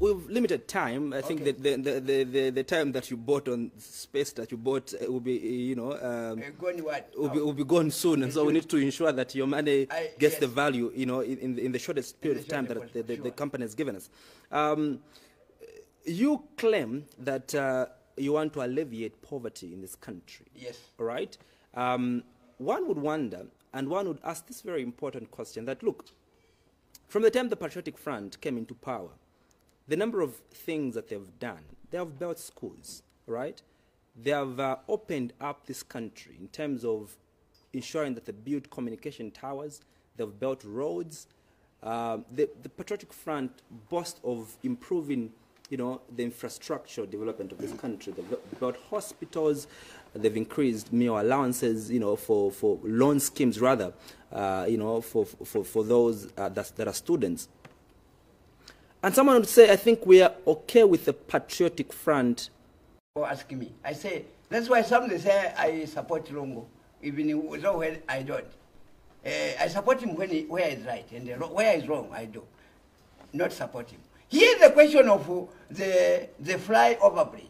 we've limited time. I think Okay. that the, the, the, the, the time that you bought on space that you bought uh, will be, you know, um, Uh, gone what? will, be, will be gone soon. And so we need to ensure that your money I- gets yes. the value, you know, in, in, the, in the shortest period of time that the, the, the company has given us. Um, you claim that uh, you want to alleviate poverty in this country. Yes. All right? Um, one would wonder, and one would ask this very important question that look, from the time the Patriotic Front came into power, the number of things that they've done, they have built schools, right? They have uh, opened up this country in terms of ensuring that they build communication towers, they've built roads. Um, the, the Patriotic Front boasts of improving, you know, the infrastructure development of this country. They've built hospitals, they've increased meal allowances, you know, for, for loan schemes rather, uh, you know, for, for, for those uh, that, that are students. And someone would say, I think we are okay with the Patriotic Front. Or ask me. I say, that's why some they say I support Lungu, even though when I don't. Uh, I support him when he, where he's right, and the, where he's wrong, I do. Not support him. Here's the question of uh, the, the flyover bridge.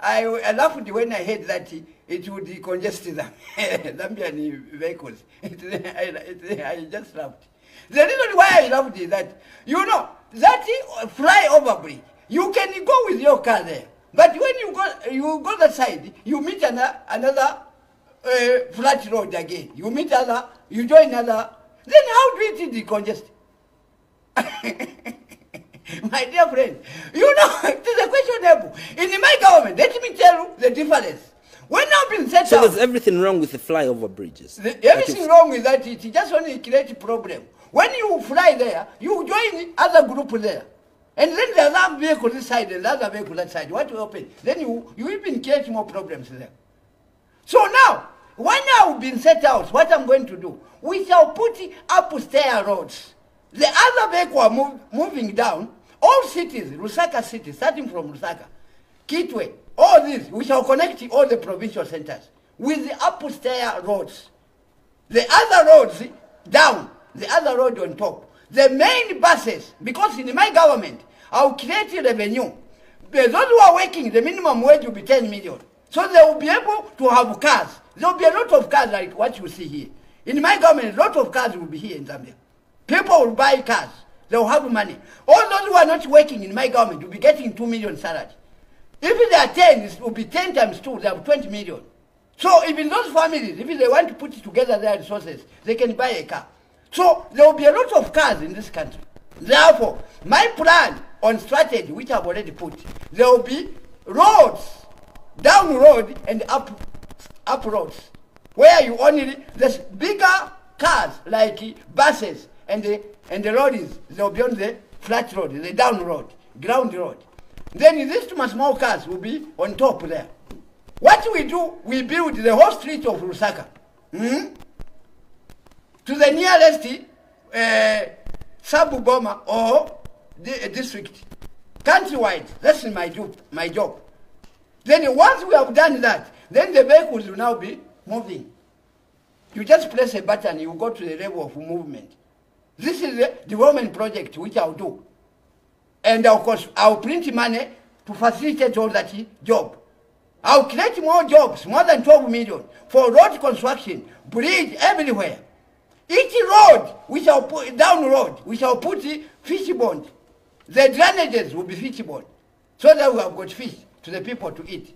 I, I laughed when I heard that it, it would congest the Zambian vehicles. It, I, it, I just laughed. The reason why I laughed is that, you know, that flyover bridge, you can go with your car there. But when you go, you go that side, you meet another, another uh, flat road again. You meet other, you join another. Then how do it decongest? my dear friend, you know, it is a questionable. In my government, let me tell you the difference. When I've been set So up, there's everything wrong with the flyover bridges. the, everything wrong with that, it just only create problem. When you fly there, you join other group there. And then the other vehicle this side and the other vehicle that side. What will happen? Then you, you even create more problems there. So now, when I've been set out, what I'm going to do, we shall put up stair roads. The other vehicle are move, moving down. All cities, Lusaka city, starting from Lusaka, Kitwe, all these, we shall connect all the provincial centers with the up stair roads. The other roads down, the other road on top. The main buses, because in my government, I'll create revenue. Those who are working, the minimum wage will be 10 million. So they will be able to have cars. There will be a lot of cars like what you see here. In my government, a lot of cars will be here in Zambia. People will buy cars. They will have money. All those who are not working in my government will be getting 2 million salary. If they are 10, it will be 10 times 2, they have 20 million. So even those families, if they want to put together their resources, they can buy a car. So there will be a lot of cars in this country. Therefore, my plan on strategy, which I've already put, there will be roads, down road and up, up roads, where you only, there's bigger cars like buses and the, and the lorries, they'll be on the flat road, the down road, ground road. Then these two small cars will be on top there. What we do, we build the whole street of Lusaka hmm, to the nearest uh, sub-boma or the, uh, district, countrywide. That's my job, my job. Then once we have done that, then the vehicles will now be moving. You just press a button, you go to the level of movement. This is the development project which I'll do. And of course, I'll print money to facilitate all that job. I'll create more jobs, more than 12 million, for road construction, bridge everywhere. Each road, we shall put, down road, we shall put fish bond. The drainages will be fish bond, so that we have got fish to the people to eat.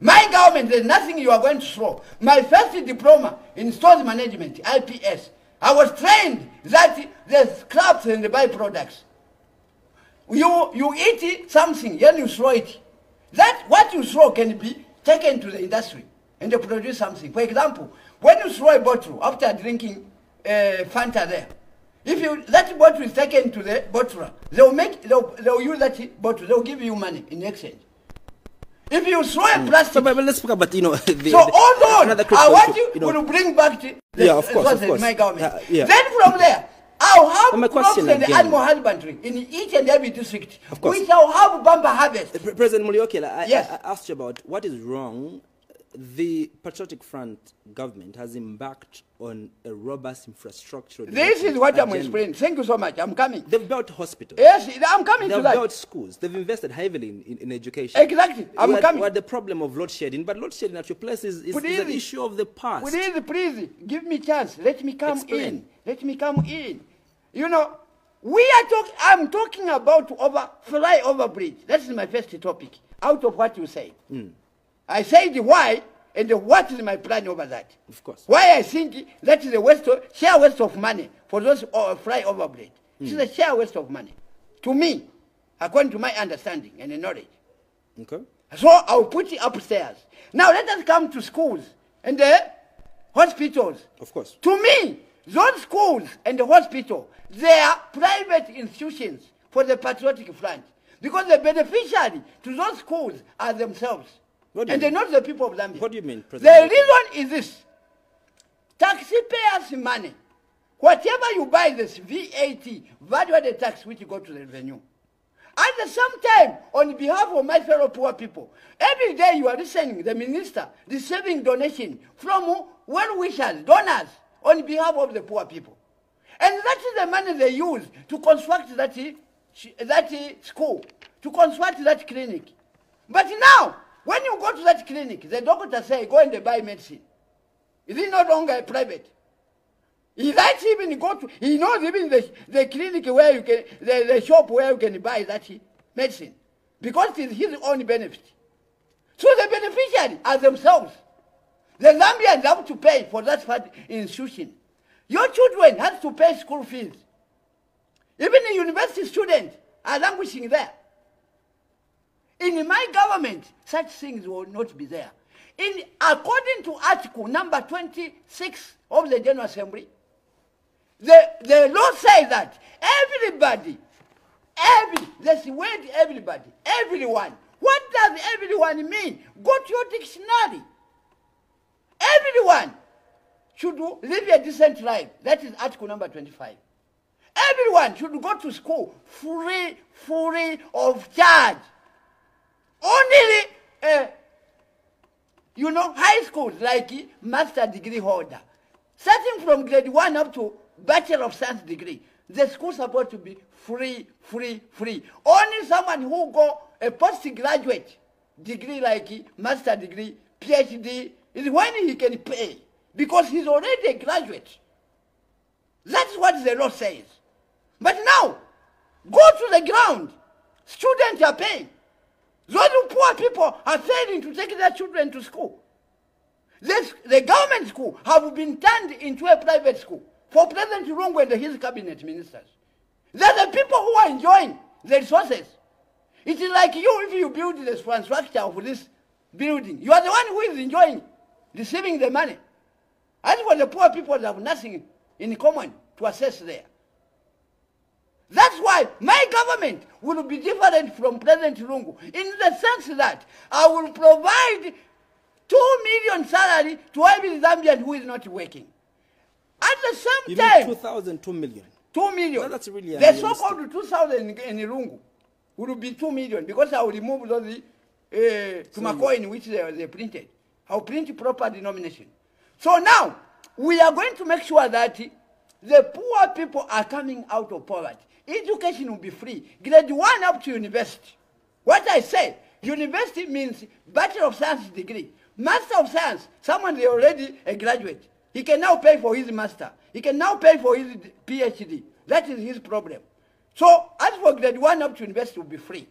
My government, there's nothing you are going to throw. My first diploma in stores management, IPS, I was trained that the scraps and the byproducts. You, you eat something, then you throw it. That what you throw can be taken to the industry and they produce something. For example, when you throw a bottle after drinking uh, Fanta there, if you that bottle is taken to the bottler, they'll make they'll, they'll use that bottle. They'll give you money in exchange. If you throw a plastic, So, but, but let's speak about, you know, the, so the- those another I want you, you know, will bring back to the Yeah, of course, of course. my government. Uh, yeah. Then from there, I'll have my crops question and again- animal husbandry in each and every district. Of course. We shall have bumper harvest. President Mulyokela, I, Yes. I, I asked you about what is wrong the Patriotic Front government has embarked on a robust infrastructure. This is what I'm explaining. Thank you so much. I'm coming. They've built hospitals. Yes, I'm coming They've to that. built schools. They've invested heavily in, in, in education. Exactly. I'm we had, coming. we had the problem of load shedding, but load shedding at your place is, is, is an issue of the past. Please, please, give me chance. Let me come Explain. in. Let me come in. You know, we are talking, I'm talking about over, flyover bridge. That is my first topic, out of what you said. Hmm. I said why and what is my plan over that. Of course. Why I think that is a waste of, sheer waste of money for those uh, flyover bridge. It is a sheer waste of money. To me, according to my understanding and knowledge. Okay. So I'll put it upstairs. Now let us come to schools and the hospitals. Of course. To me, those schools and the hospital, they are private institutions for the patriotic front. Because the beneficiary to those schools are themselves. And they're not the people of Zambia. What do you mean, President? The reason is this. Taxpayers' money. Whatever you buy this VAT, value added tax which go to the revenue. At the same time, on behalf of my fellow poor people, every day you are listening the minister receiving donation from well-wishers, donors, on behalf of the poor people. And that is the money they use to construct that, that school, to construct that clinic. But now, when you go to that clinic, the doctor say, go and buy medicine. Is it no longer private? He likes even go to, he knows even the, the clinic where you can, the, the shop where you can buy that medicine. Because it is his own benefit. So the beneficiaries are themselves. The Zambians have to pay for that institution. Your children have to pay school fees. Even the university students are languishing there. In my government, such things will not be there. In, according to Article number 26 of the General Assembly, the, the law says that everybody, every, the word everybody, everyone. What does everyone mean? Go to your dictionary. Everyone should live a decent life. That is Article number 25. Everyone should go to school free, free of charge. Only, uh, you know, high schools like uh, master degree holder, starting from grade one up to bachelor of science degree, the school supposed to be free, free, free. Only someone who go a postgraduate degree like uh, master degree, PhD, is when he can pay because he's already a graduate. That's what the law says. But now, go to the ground. Students are paying. Those poor people are failing to take their children to school. This, the government school have been turned into a private school for President Lungu and his cabinet ministers. They're the people who are enjoying the resources. It is like you if you build the infrastructure of this building. You are the one who is enjoying receiving the money. As for the poor people, they have nothing in common to assess there. That's why my government will be different from President Lungu in the sense that I will provide two million salary to every Zambian who is not working. At the same You time, need 2,000, 2 million. two million. Well, that's really the so-called two thousand in Lungu will be two million because I will remove those uh, Tumacoin which they, they printed. I will print proper denomination. So now we are going to make sure that the poor people are coming out of poverty. Education will be free. Grade one up to university. What I say, university means Bachelor of Science degree. Master of Science, someone is already a graduate. He can now pay for his master. He can now pay for his PhD. That is his problem. So as for grade one up to university will be free.